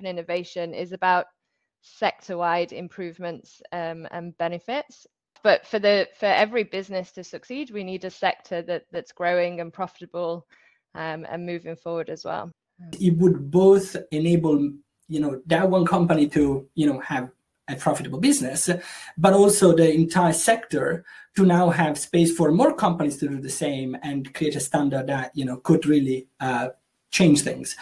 open innovation is about sector-wide improvements um, and benefits. But for the for every business to succeed, we need a sector that that's growing and profitable um, and moving forward as well. It would both enable you know that one company to you know have a profitable business, but also the entire sector to now have space for more companies to do the same and create a standard that you know could really uh, change things.